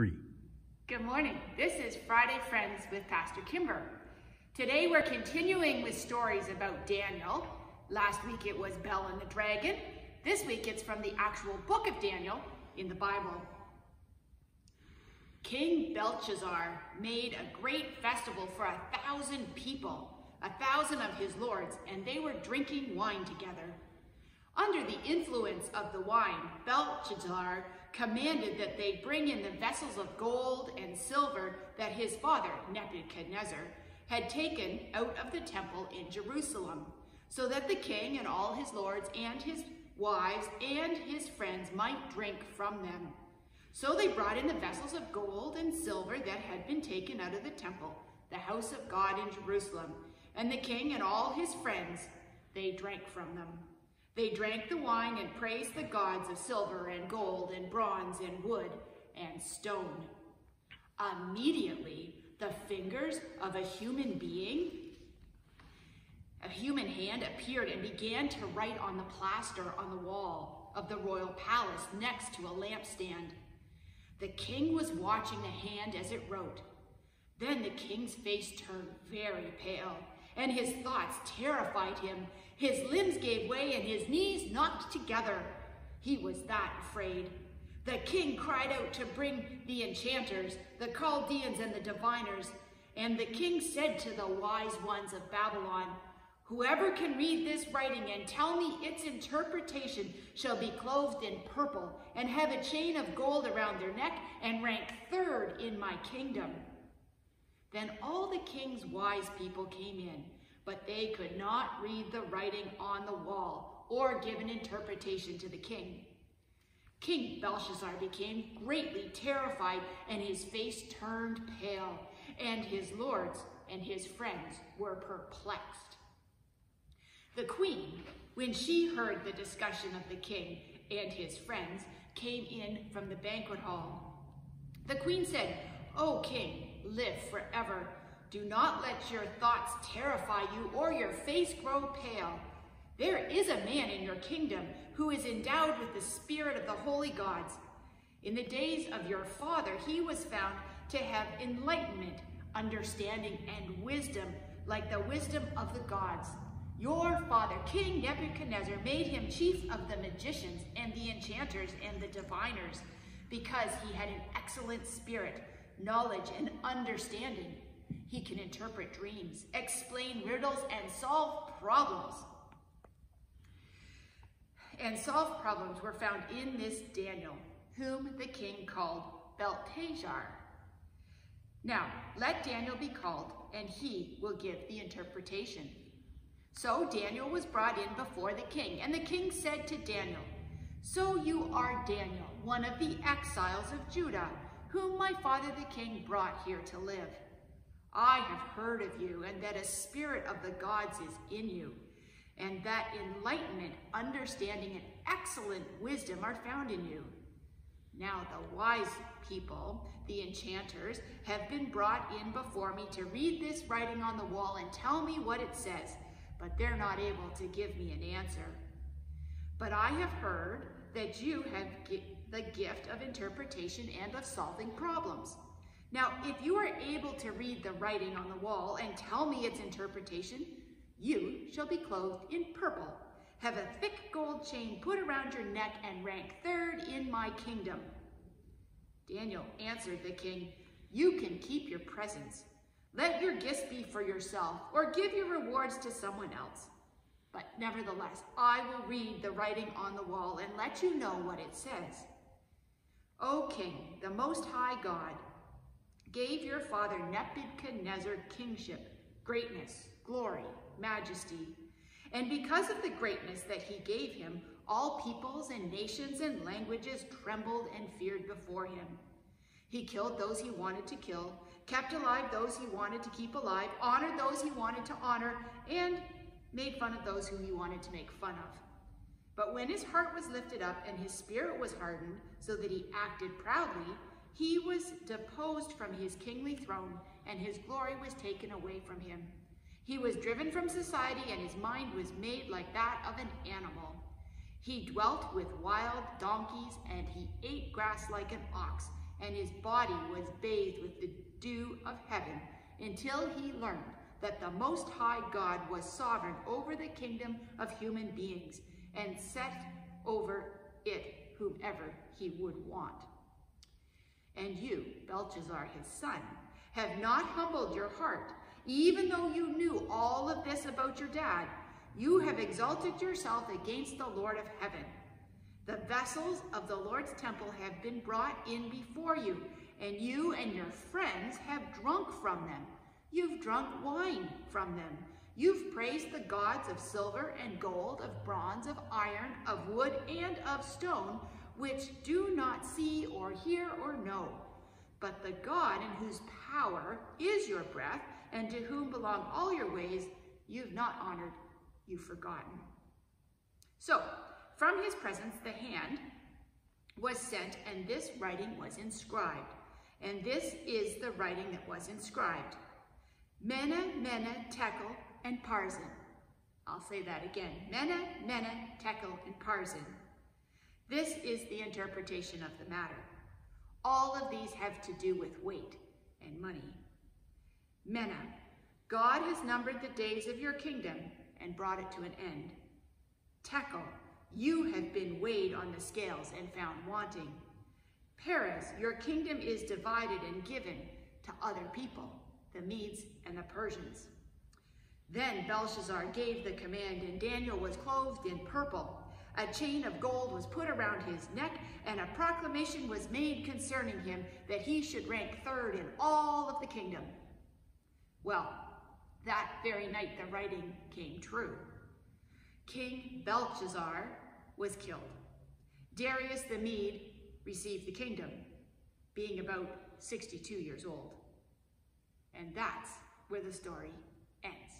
three. Good morning. This is Friday Friends with Pastor Kimber. Today we're continuing with stories about Daniel. Last week it was Bel and the Dragon. This week it's from the actual book of Daniel in the Bible. King Belshazzar made a great festival for a thousand people, a thousand of his lords, and they were drinking wine together. Under the influence of the wine, Belshazzar commanded that they bring in the vessels of gold and silver that his father, Nebuchadnezzar, had taken out of the temple in Jerusalem, so that the king and all his lords and his wives and his friends might drink from them. So they brought in the vessels of gold and silver that had been taken out of the temple, the house of God in Jerusalem, and the king and all his friends, they drank from them. They drank the wine and praised the gods of silver and gold and bronze and wood and stone. Immediately, the fingers of a human being, a human hand appeared and began to write on the plaster on the wall of the royal palace next to a lampstand. The king was watching the hand as it wrote. Then the king's face turned very pale, and his thoughts terrified him. His limbs gave way and his knees knocked together. He was that afraid. The king cried out to bring the enchanters, the Chaldeans and the diviners. And the king said to the wise ones of Babylon, Whoever can read this writing and tell me its interpretation shall be clothed in purple and have a chain of gold around their neck and rank third in my kingdom. Then all the king's wise people came in but they could not read the writing on the wall or give an interpretation to the king. King Belshazzar became greatly terrified, and his face turned pale, and his lords and his friends were perplexed. The queen, when she heard the discussion of the king and his friends, came in from the banquet hall. The queen said, O king, live forever. Do not let your thoughts terrify you or your face grow pale. There is a man in your kingdom who is endowed with the spirit of the holy gods. In the days of your father, he was found to have enlightenment, understanding, and wisdom like the wisdom of the gods. Your father, King Nebuchadnezzar, made him chief of the magicians and the enchanters and the diviners because he had an excellent spirit, knowledge, and understanding. He can interpret dreams, explain riddles, and solve problems. And solve problems were found in this Daniel, whom the king called Belteshazzar. Now, let Daniel be called, and he will give the interpretation. So Daniel was brought in before the king, and the king said to Daniel, So you are Daniel, one of the exiles of Judah, whom my father the king brought here to live. I have heard of you, and that a spirit of the gods is in you, and that enlightenment, understanding, and excellent wisdom are found in you. Now the wise people, the enchanters, have been brought in before me to read this writing on the wall and tell me what it says, but they're not able to give me an answer. But I have heard that you have the gift of interpretation and of solving problems. Now, if you are able to read the writing on the wall and tell me its interpretation, you shall be clothed in purple, have a thick gold chain put around your neck, and rank third in my kingdom. Daniel answered the king, You can keep your presents. Let your gifts be for yourself, or give your rewards to someone else. But nevertheless, I will read the writing on the wall and let you know what it says. O king, the most high God, gave your father Nebuchadnezzar kingship, greatness, glory, majesty. And because of the greatness that he gave him, all peoples and nations and languages trembled and feared before him. He killed those he wanted to kill, kept alive those he wanted to keep alive, honored those he wanted to honor, and made fun of those who he wanted to make fun of. But when his heart was lifted up and his spirit was hardened so that he acted proudly, he was deposed from his kingly throne, and his glory was taken away from him. He was driven from society, and his mind was made like that of an animal. He dwelt with wild donkeys, and he ate grass like an ox, and his body was bathed with the dew of heaven until he learned that the Most High God was sovereign over the kingdom of human beings and set over it whomever he would want. And you, Belshazzar, his son, have not humbled your heart, even though you knew all of this about your dad. You have exalted yourself against the Lord of heaven. The vessels of the Lord's temple have been brought in before you, and you and your friends have drunk from them. You've drunk wine from them. You've praised the gods of silver and gold, of bronze, of iron, of wood, and of stone, which do not see or hear or know. But the God in whose power is your breath, and to whom belong all your ways, you've not honored, you've forgotten. So, from his presence, the hand was sent, and this writing was inscribed. And this is the writing that was inscribed. Mene, Mene, Tekel, and Parsin. I'll say that again. Mene, Mene, Tekel, and Parsin. This is the interpretation of the matter. All of these have to do with weight and money. Mene, God has numbered the days of your kingdom and brought it to an end. Tekel, you have been weighed on the scales and found wanting. Peres, your kingdom is divided and given to other people the Medes, and the Persians. Then Belshazzar gave the command, and Daniel was clothed in purple. A chain of gold was put around his neck, and a proclamation was made concerning him that he should rank third in all of the kingdom. Well, that very night the writing came true. King Belshazzar was killed. Darius the Mede received the kingdom, being about 62 years old. And that's where the story ends.